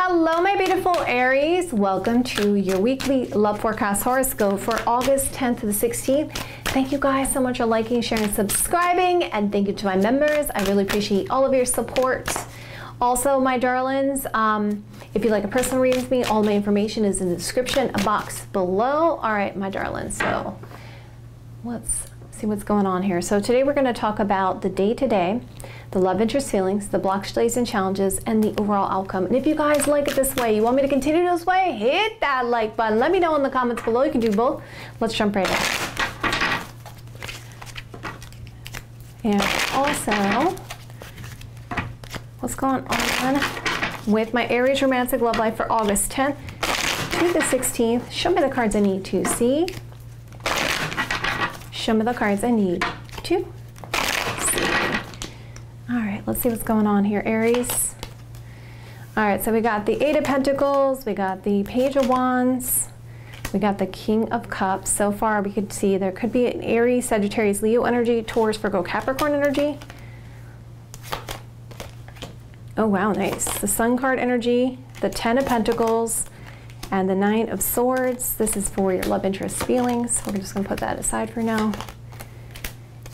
Hello, my beautiful Aries. Welcome to your weekly love forecast horoscope for August 10th to the 16th. Thank you guys so much for liking, sharing, subscribing, and thank you to my members. I really appreciate all of your support. Also, my darlings, um, if you'd like a personal reading with me, all my information is in the description box below. All right, my darlings, so let's see what's going on here. So today we're going to talk about the day-to-day, the love interest feelings, the blocks, delays, and challenges, and the overall outcome. And if you guys like it this way, you want me to continue this way, hit that like button. Let me know in the comments below. You can do both. Let's jump right in. And also, what's going on with my Aries romantic love life for August 10th to the 16th? Show me the cards I need to see. Show me the cards I need to. All right, let's see what's going on here, Aries. All right, so we got the Eight of Pentacles, we got the Page of Wands, we got the King of Cups. So far, we could see there could be an Aries, Sagittarius, Leo energy, Taurus, Virgo, Capricorn energy. Oh, wow, nice. The Sun card energy, the Ten of Pentacles, and the Nine of Swords. This is for your love interest feelings. We're just going to put that aside for now.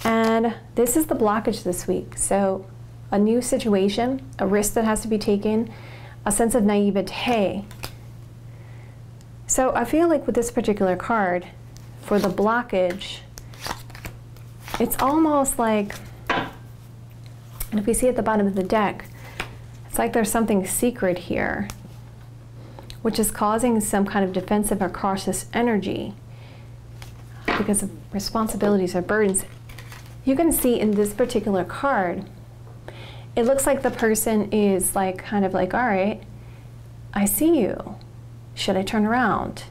And this is the blockage this week. So a new situation, a risk that has to be taken, a sense of naivete. So I feel like with this particular card, for the blockage, it's almost like, and if we see at the bottom of the deck, it's like there's something secret here which is causing some kind of defensive or cautious energy because of responsibilities or burdens. You can see in this particular card, it looks like the person is like kind of like, all right, I see you. Should I turn around?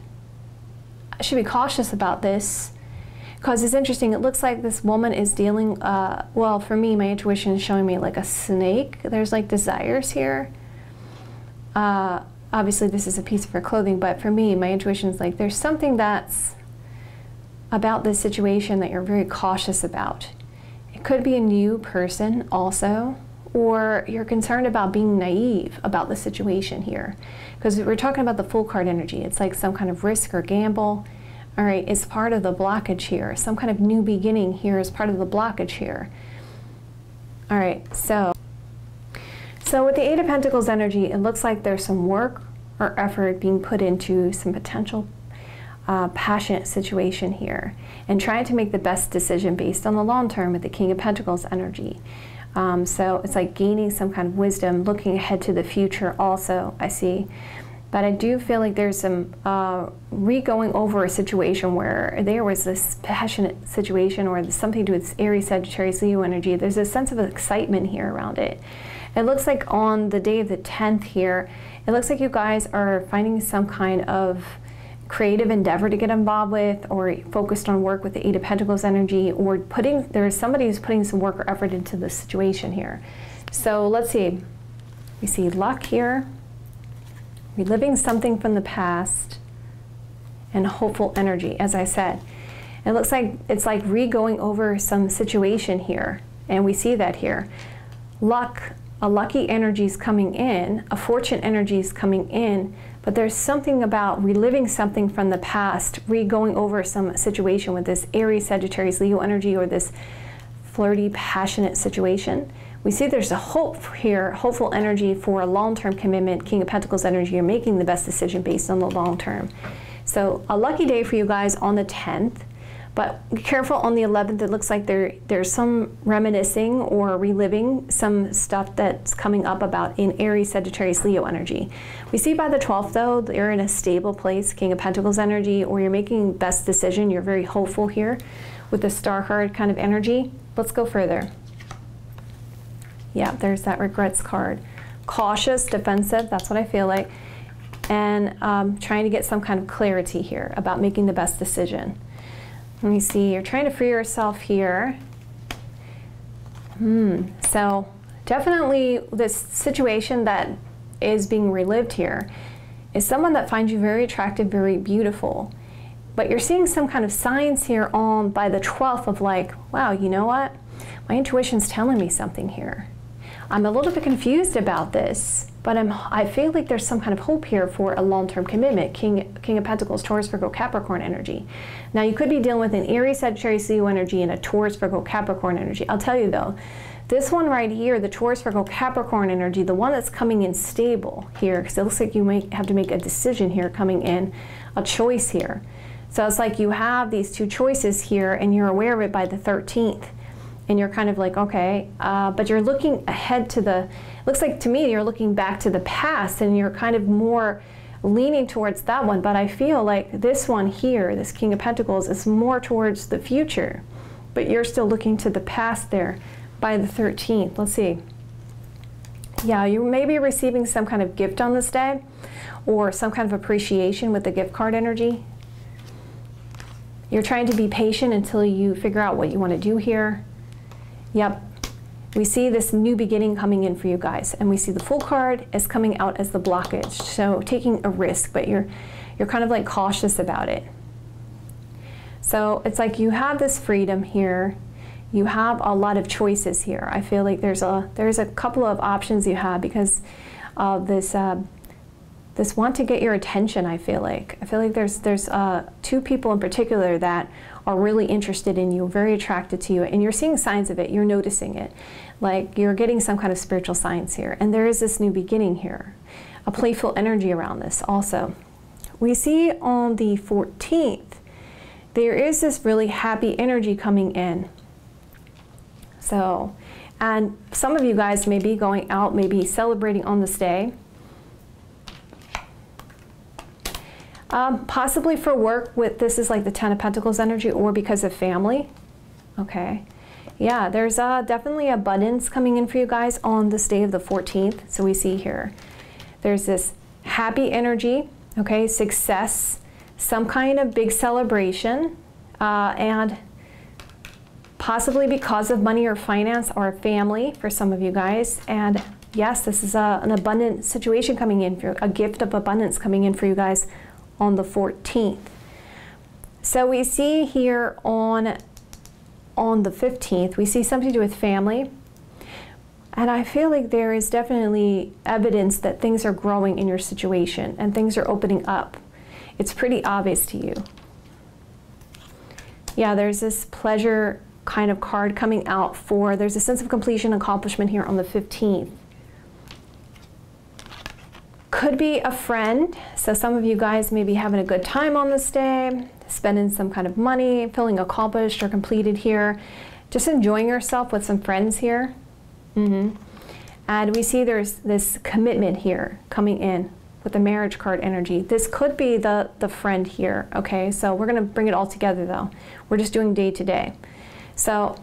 I should be cautious about this because it's interesting. It looks like this woman is dealing, uh, well, for me, my intuition is showing me like a snake. There's like desires here. Uh, obviously this is a piece of her clothing, but for me, my intuition is like there's something that's about this situation that you're very cautious about. It could be a new person also, or you're concerned about being naive about the situation here. Because we're talking about the Fool card energy. It's like some kind of risk or gamble. All right, it's part of the blockage here. Some kind of new beginning here is part of the blockage here. All right, so so with the Eight of Pentacles energy, it looks like there's some work or effort being put into some potential uh, passionate situation here and trying to make the best decision based on the long term with the King of Pentacles energy. Um, so it's like gaining some kind of wisdom, looking ahead to the future also, I see. But I do feel like there's some uh, re-going over a situation where there was this passionate situation or something to with Aries, Sagittarius, Leo energy. There's a sense of excitement here around it. It looks like on the day of the 10th here, it looks like you guys are finding some kind of creative endeavor to get involved with or focused on work with the Eight of Pentacles energy or putting, there's somebody who's putting some work or effort into this situation here. So let's see. We see luck here, reliving something from the past, and hopeful energy, as I said. It looks like it's like re-going over some situation here, and we see that here. Luck, a lucky energy is coming in, a fortune energy is coming in, but there's something about reliving something from the past, re-going over some situation with this Aries, Sagittarius, Leo energy or this flirty, passionate situation. We see there's a hope here, hopeful energy for a long-term commitment, King of Pentacles energy, you're making the best decision based on the long term. So a lucky day for you guys on the 10th. But be careful on the 11th, it looks like there there's some reminiscing or reliving some stuff that's coming up about in Aries, Sagittarius, Leo energy. We see by the 12th, though, you're in a stable place, King of Pentacles energy, or you're making best decision. You're very hopeful here with the Star card kind of energy. Let's go further. Yeah, there's that regrets card. Cautious, defensive, that's what I feel like. And um, trying to get some kind of clarity here about making the best decision. Let me see, you're trying to free yourself here. Hmm, so definitely this situation that is being relived here is someone that finds you very attractive, very beautiful. But you're seeing some kind of signs here on by the 12th of like, wow, you know what? My intuition's telling me something here. I'm a little bit confused about this. but I'm, I feel like there's some kind of hope here for a long-term commitment. King, King of Pentacles, Taurus, Virgo, Capricorn energy. Now you could be dealing with an Aries, Sagittarius, Leo energy and a Taurus, Virgo, Capricorn energy. I'll tell you though, this one right here, the Taurus, Virgo, Capricorn energy, the one that's coming in stable here, because it looks like you might have to make a decision here coming in, a choice here. So it's like you have these two choices here and you're aware of it by the 13th and you're kind of like, okay, uh, but you're looking ahead to the, looks like to me you're looking back to the past and you're kind of more leaning towards that one. But I feel like this one here, this King of Pentacles, is more towards the future, but you're still looking to the past there by the 13th. Let's see. Yeah, you may be receiving some kind of gift on this day or some kind of appreciation with the gift card energy. You're trying to be patient until you figure out what you want to do here. Yep. We see this new beginning coming in for you guys, and we see the Fool card is coming out as the blockage. So taking a risk, but you're you're kind of like cautious about it. So it's like you have this freedom here. You have a lot of choices here. I feel like there's a there's a couple of options you have because of this uh, this want to get your attention. I feel like I feel like there's there's uh, two people in particular that are really interested in you, very attracted to you, and you're seeing signs of it. You're noticing it, like you're getting some kind of spiritual signs here, and there is this new beginning here, a playful energy around this. Also, we see on the 14th there is this really happy energy coming in. So, and some of you guys may be going out, maybe celebrating on this day Um, possibly for work with this is like the Ten of Pentacles energy or because of family. Okay. Yeah, there's uh, definitely abundance coming in for you guys on this day of the 14th. So we see here, there's this happy energy, okay, success, some kind of big celebration, uh, and possibly because of money or finance or family for some of you guys. And yes, this is a, an abundant situation coming in, for, a gift of abundance coming in for you guys on the 14th. So we see here on, on the 15th, we see something to do with family. And I feel like there is definitely evidence that things are growing in your situation and things are opening up. It's pretty obvious to you. Yeah, there's this pleasure kind of card coming out for, there's a sense of completion accomplishment here on the 15th. Could be a friend. So some of you guys may be having a good time on this day, spending some kind of money, feeling accomplished or completed here. Just enjoying yourself with some friends here. Mm -hmm. And we see there's this commitment here coming in with the marriage card energy. This could be the, the friend here, okay? So we're gonna bring it all together though. We're just doing day to day. So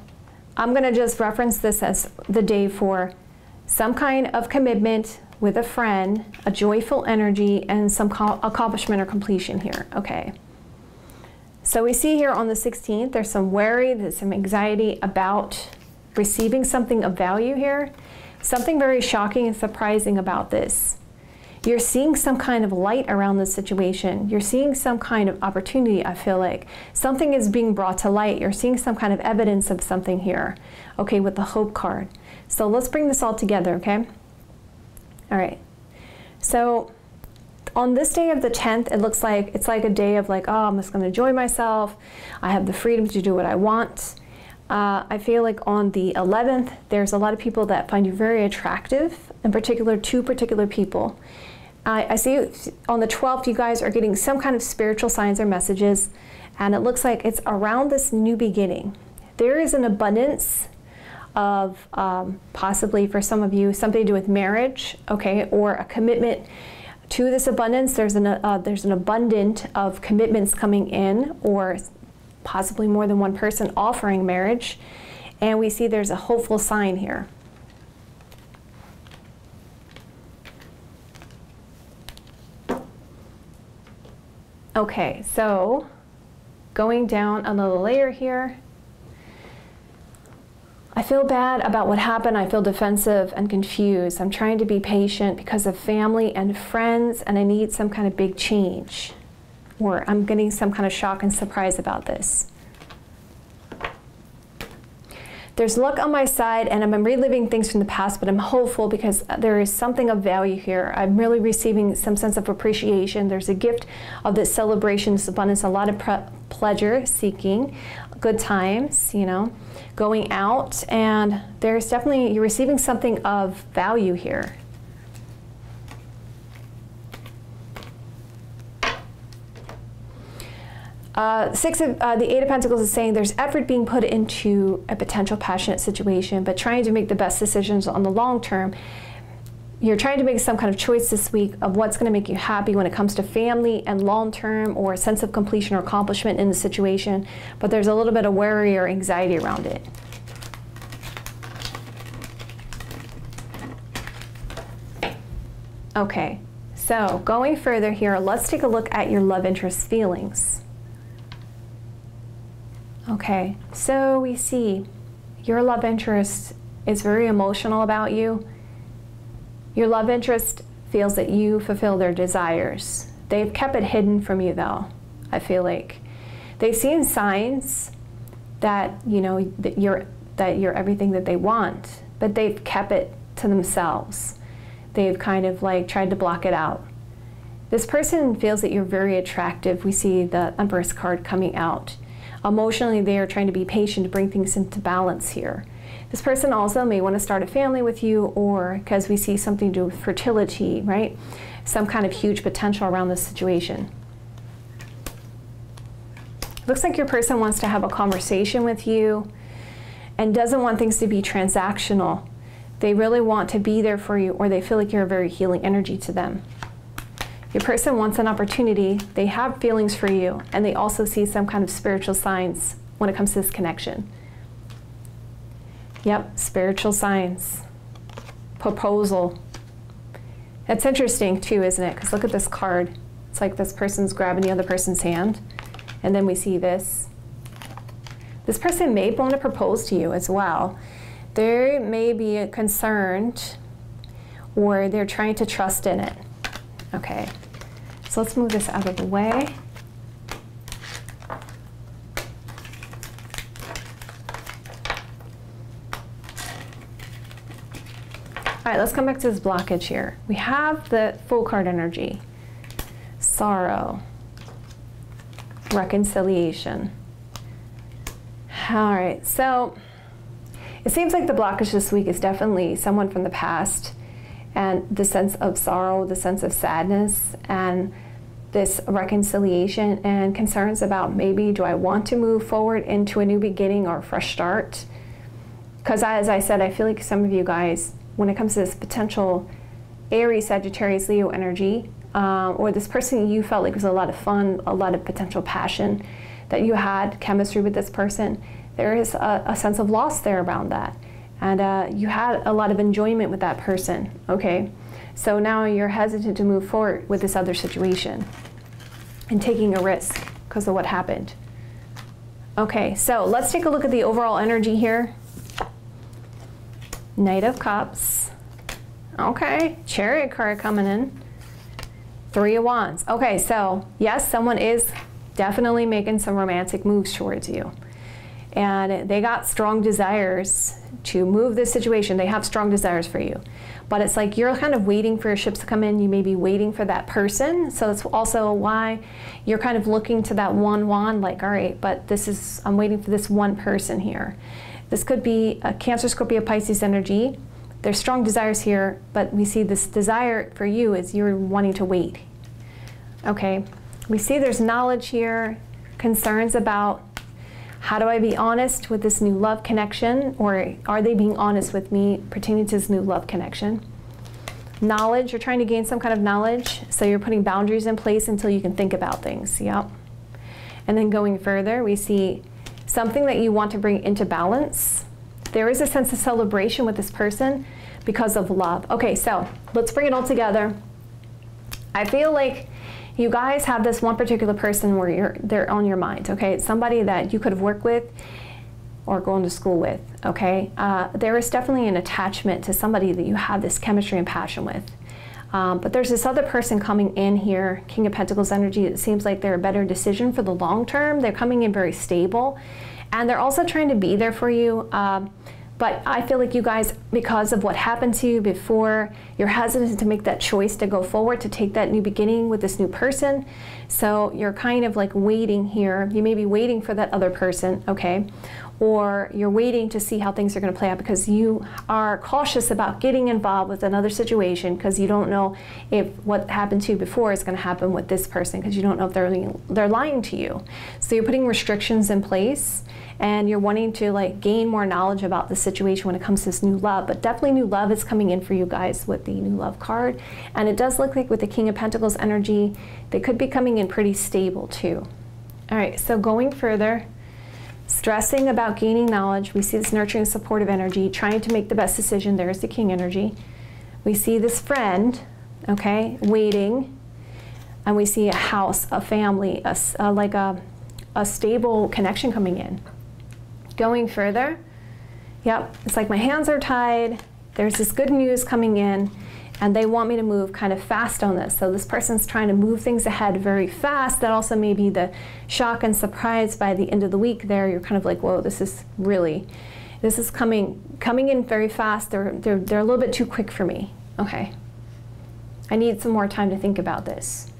I'm gonna just reference this as the day for some kind of commitment, with a friend, a joyful energy, and some accomplishment or completion here. Okay. So we see here on the 16th, there's some worry, there's some anxiety about receiving something of value here. Something very shocking and surprising about this. You're seeing some kind of light around this situation. You're seeing some kind of opportunity, I feel like. Something is being brought to light. You're seeing some kind of evidence of something here, okay, with the hope card. So let's bring this all together, okay? All right. So on this day of the 10th, it looks like it's like a day of like, oh, I'm just going to enjoy myself. I have the freedom to do what I want. Uh, I feel like on the 11th, there's a lot of people that find you very attractive, in particular, two particular people. I, I see on the 12th, you guys are getting some kind of spiritual signs or messages, and it looks like it's around this new beginning. There is an abundance of um, possibly for some of you something to do with marriage, okay, or a commitment to this abundance. There's an uh, there's an abundant of commitments coming in, or possibly more than one person offering marriage, and we see there's a hopeful sign here. Okay, so going down another layer here, I feel bad about what happened. I feel defensive and confused. I'm trying to be patient because of family and friends, and I need some kind of big change. Or I'm getting some kind of shock and surprise about this. there's luck on my side and I'm reliving things from the past, but I'm hopeful because there is something of value here. I'm really receiving some sense of appreciation. There's a gift of this celebration, this abundance, a lot of pleasure seeking, good times, you know, going out, and there's definitely, you're receiving something of value here. Uh, six of uh, the Eight of Pentacles is saying there's effort being put into a potential passionate situation, but trying to make the best decisions on the long term. You're trying to make some kind of choice this week of what's going to make you happy when it comes to family and long term or a sense of completion or accomplishment in the situation, but there's a little bit of worry or anxiety around it. Okay, so going further here, let's take a look at your love interest feelings. Okay, so we see your love interest is very emotional about you. Your love interest feels that you fulfill their desires. They've kept it hidden from you though, I feel like. They've seen signs that, you know, that you're that you're everything that they want, but they've kept it to themselves. They've kind of like tried to block it out. This person feels that you're very attractive. We see the Empress card coming out. Emotionally, they are trying to be patient to bring things into balance here. This person also may want to start a family with you, or because we see something to do with fertility, right? Some kind of huge potential around this situation. Looks like your person wants to have a conversation with you and doesn't want things to be transactional. They really want to be there for you, or they feel like you're a very healing energy to them. Your person wants an opportunity, they have feelings for you, and they also see some kind of spiritual signs when it comes to this connection. Yep, spiritual signs. Proposal. That's interesting too, isn't it? Because look at this card. It's like this person's grabbing the other person's hand, and then we see this. This person may want to propose to you as well. They may be concerned or they're trying to trust in it. Okay, so let's move this out of the way. All right, let's come back to this blockage here. We have the Fool card energy, sorrow, reconciliation. All right, so it seems like the blockage this week is definitely someone from the past and the sense of sorrow, the sense of sadness, and this reconciliation and concerns about maybe do I want to move forward into a new beginning or a fresh start? Because as I said, I feel like some of you guys, when it comes to this potential Aries, Sagittarius, Leo energy, um, or this person you felt like was a lot of fun, a lot of potential passion, that you had chemistry with this person, there is a, a sense of loss there around that and uh, you had a lot of enjoyment with that person, okay? So now you're hesitant to move forward with this other situation and taking a risk because of what happened. Okay, so let's take a look at the overall energy here. Knight of Cups. Okay, Chariot card coming in. Three of Wands. Okay, so yes, someone is definitely making some romantic moves towards you. And they got strong desires to move this situation. They have strong desires for you. But it's like you're kind of waiting for your ships to come in. You may be waiting for that person. So that's also why you're kind of looking to that one wand, like, all right, but this is, I'm waiting for this one person here. This could be a Cancer, Scorpio, Pisces energy. There's strong desires here, but we see this desire for you is you're wanting to wait. Okay, we see there's knowledge here, concerns about how do I be honest with this new love connection? Or are they being honest with me pertaining to this new love connection? Knowledge, you're trying to gain some kind of knowledge, so you're putting boundaries in place until you can think about things. Yep. And then going further, we see something that you want to bring into balance. There is a sense of celebration with this person because of love. Okay, so let's bring it all together. I feel like you guys have this one particular person where you're they're on your mind, okay? It's somebody that you could have worked with or going to school with, okay? Uh, there is definitely an attachment to somebody that you have this chemistry and passion with. Um, but there's this other person coming in here, King of Pentacles energy, it seems like they're a better decision for the long term. They're coming in very stable And they're also trying to be there for you. Um, but I feel like you guys, because of what happened to you before, you're hesitant to make that choice to go forward, to take that new beginning with this new person. So you're kind of like waiting here. You may be waiting for that other person, okay? Or you're waiting to see how things are going to play out because you are cautious about getting involved with another situation because you don't know if what happened to you before is going to happen with this person because you don't know if they're, they're lying to you. So you're putting restrictions in place and you're wanting to like gain more knowledge about the situation when it comes to this new love. But definitely new love is coming in for you guys with the new love card. And it does look like with the King of Pentacles energy, they could be coming in pretty stable too. All right, so going further, stressing about gaining knowledge, we see this nurturing supportive energy, trying to make the best decision. There's the King energy. We see this friend, okay, waiting, and we see a house, a family, a, uh, like a, a stable connection coming in going further. Yep, it's like my hands are tied. There's this good news coming in, and they want me to move kind of fast on this. So this person's trying to move things ahead very fast. That also may be the shock and surprise by the end of the week there. You're kind of like, whoa, this is really, this is coming coming in very fast. They're, they're, they're a little bit too quick for me. Okay. I need some more time to think about this.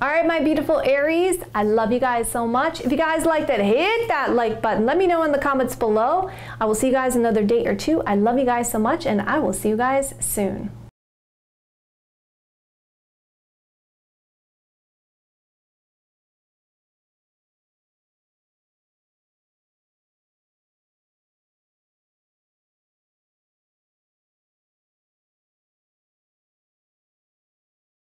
All right, my beautiful Aries, I love you guys so much. If you guys liked it, hit that like button. Let me know in the comments below. I will see you guys another date or two. I love you guys so much, and I will see you guys soon.